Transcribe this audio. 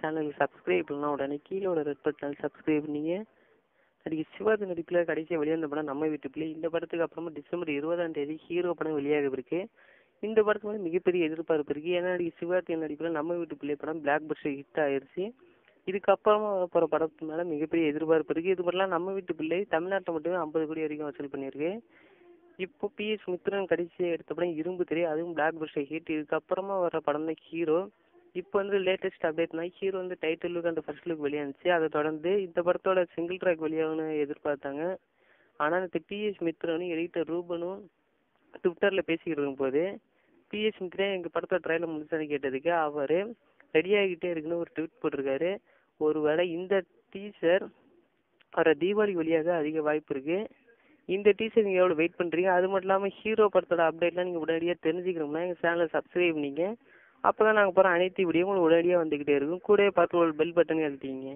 சேனலுக்கு சப்ஸ்கிரைப் பண்ணலாம் உடனே கீழே உள்ள ரெட் பட்டன் சப்ஸ்கிரைப் பண்ணிங்க. நடிகை சிவாஜி நடிப்பில் கடைசியாக வெளிவந்த படம் நம்ம வீட்டு பிள்ளை. இந்த படத்துக்கு அப்புறமா டிசம்பர் இருபதாம் தேதி ஹீரோ படம் வெளியாக இருக்கு. இந்த படத்து மேலே மிகப்பெரிய எதிர்பார்ப்பு இருக்கு. ஏன்னா நடிகை சிவாஜி நடிப்பில் நம்ம வீட்டு பிள்ளை படம் பிளாக் பஸ்டர் ஹிட் ஆயிடுச்சு இதுக்கப்புறமா வரப்போகிற படத்து மேலே மிகப்பெரிய எதிர்பார்ப்பு இருக்கு. இது மட்டும் நம்ம வீட்டு பிள்ளை தமிழ்நாட்டில் மட்டுமே ஐம்பது கோடி வரைக்கும் வசூல் பண்ணியிருக்கு. இப்போ பிஎஸ் மித்ரன் கடைசியாக எடுத்த படம் இரும்பு திரை அதுவும் பிளாக் பஸ்டர் ஹிட் இதுக்கப்புறமா வர படம் தான் ஹீரோ. இப்போ வந்து லேட்டஸ்ட் அப்டேட்னா ஹீரோ வந்து டைட்டில் லுக் அந்த ஃபர்ஸ்ட் லுக் வெளியானுச்சு. அதை தொடர்ந்து இந்த படத்தோட சிங்கிள் ட்ராக் வெளியாகும்னு எதிர்பார்த்தாங்க. ஆனால் இந்த பிஎஸ் மித்ரனும் எடிட்டர் ரூபனும் ட்விட்டரில் பேசிக்கிட்டு இருக்கும்போது பிஎஸ் மித்ரன் எங்கள் படத்தோட ட்ரையலில் முடிச்சான்னு கேட்டதுக்கு அவர் ரெடியாகிட்டே இருக்குன்னு ஒரு ட்வீட் போட்டிருக்காரு. ஒருவேளை இந்த டீசர் வர தீபாவளி வழியாக அதிக வாய்ப்பு இருக்குது இந்த டீசர் நீங்கள் எவ்வளோ வெயிட் பண்ணுறீங்க அது மட்டும் இல்லாமல் ஹீரோ படத்தோட அப்டேட்லாம் நீங்கள் உடனடியாக தெரிஞ்சுக்கணும்னா எங்கள் சேனலை சப்ஸ்கிரைப் பண்ணிங்க. அப்போ தான் நாங்கள் போகிற அனைத்து வீடியோ உங்களுக்கு உடனடியாக வந்துக்கிட்டே இருக்கும். கூடவே பார்த்து ஒரு பெல் பட்டன் அழுத்திங்க